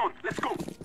on, let's go.